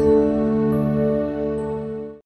you.